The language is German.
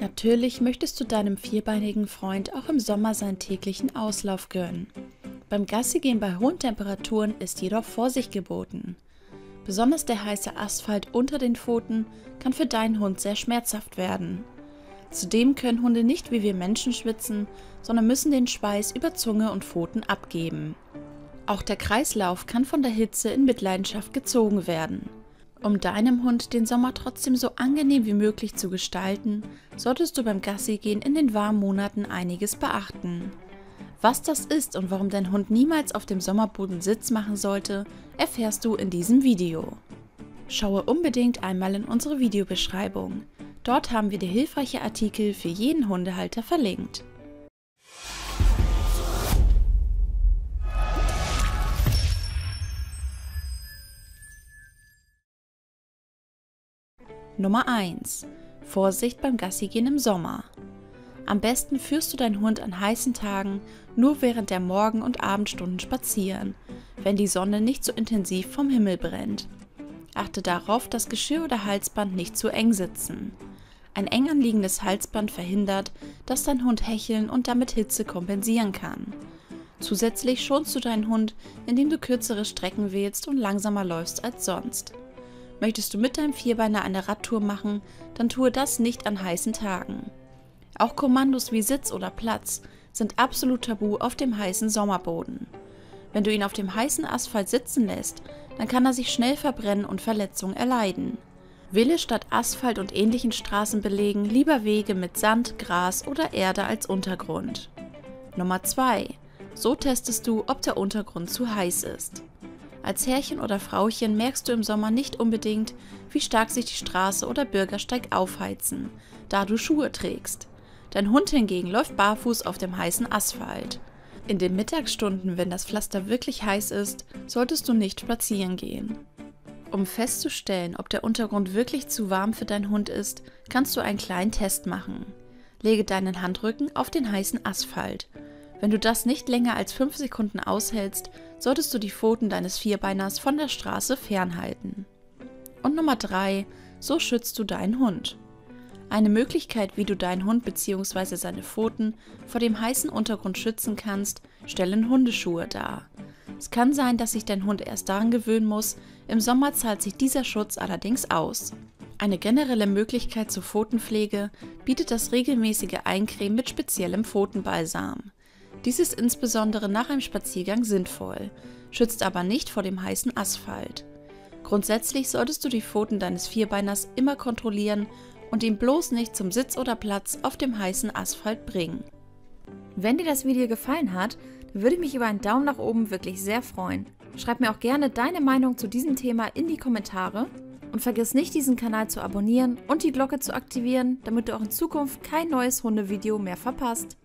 Natürlich möchtest du deinem vierbeinigen Freund auch im Sommer seinen täglichen Auslauf gönnen. Beim Gassigehen bei hohen Temperaturen ist jedoch Vorsicht geboten. Besonders der heiße Asphalt unter den Pfoten kann für deinen Hund sehr schmerzhaft werden. Zudem können Hunde nicht wie wir Menschen schwitzen, sondern müssen den Schweiß über Zunge und Pfoten abgeben. Auch der Kreislauf kann von der Hitze in Mitleidenschaft gezogen werden. Um deinem Hund den Sommer trotzdem so angenehm wie möglich zu gestalten, solltest du beim Gassigehen in den warmen Monaten einiges beachten. Was das ist und warum dein Hund niemals auf dem Sommerboden Sitz machen sollte, erfährst du in diesem Video. Schaue unbedingt einmal in unsere Videobeschreibung. Dort haben wir dir hilfreiche Artikel für jeden Hundehalter verlinkt. Nummer 1. Vorsicht beim Gassigehen im Sommer. Am besten führst du deinen Hund an heißen Tagen nur während der Morgen- und Abendstunden spazieren, wenn die Sonne nicht so intensiv vom Himmel brennt. Achte darauf, dass Geschirr oder Halsband nicht zu eng sitzen. Ein eng anliegendes Halsband verhindert, dass dein Hund hecheln und damit Hitze kompensieren kann. Zusätzlich schonst du deinen Hund, indem du kürzere Strecken wählst und langsamer läufst als sonst. Möchtest du mit deinem Vierbeiner eine Radtour machen, dann tue das nicht an heißen Tagen. Auch Kommandos wie Sitz oder Platz sind absolut tabu auf dem heißen Sommerboden. Wenn du ihn auf dem heißen Asphalt sitzen lässt, dann kann er sich schnell verbrennen und Verletzungen erleiden. Wähle statt Asphalt und ähnlichen Straßenbelegen lieber Wege mit Sand, Gras oder Erde als Untergrund. Nummer 2. So testest du, ob der Untergrund zu heiß ist. Als Herrchen oder Frauchen merkst du im Sommer nicht unbedingt, wie stark sich die Straße oder Bürgersteig aufheizen, da du Schuhe trägst. Dein Hund hingegen läuft barfuß auf dem heißen Asphalt. In den Mittagsstunden, wenn das Pflaster wirklich heiß ist, solltest du nicht spazieren gehen. Um festzustellen, ob der Untergrund wirklich zu warm für deinen Hund ist, kannst du einen kleinen Test machen. Lege deinen Handrücken auf den heißen Asphalt wenn du das nicht länger als 5 Sekunden aushältst, solltest du die Pfoten deines Vierbeiners von der Straße fernhalten. Und Nummer 3. So schützt du deinen Hund. Eine Möglichkeit, wie du deinen Hund bzw. seine Pfoten vor dem heißen Untergrund schützen kannst, stellen Hundeschuhe dar. Es kann sein, dass sich dein Hund erst daran gewöhnen muss, im Sommer zahlt sich dieser Schutz allerdings aus. Eine generelle Möglichkeit zur Pfotenpflege bietet das regelmäßige Eincremen mit speziellem Pfotenbalsam. Dies ist insbesondere nach einem Spaziergang sinnvoll, schützt aber nicht vor dem heißen Asphalt. Grundsätzlich solltest du die Pfoten deines Vierbeiners immer kontrollieren und ihn bloß nicht zum Sitz oder Platz auf dem heißen Asphalt bringen. Wenn dir das Video gefallen hat, würde ich mich über einen Daumen nach oben wirklich sehr freuen. Schreib mir auch gerne deine Meinung zu diesem Thema in die Kommentare und vergiss nicht, diesen Kanal zu abonnieren und die Glocke zu aktivieren, damit du auch in Zukunft kein neues Hundevideo mehr verpasst.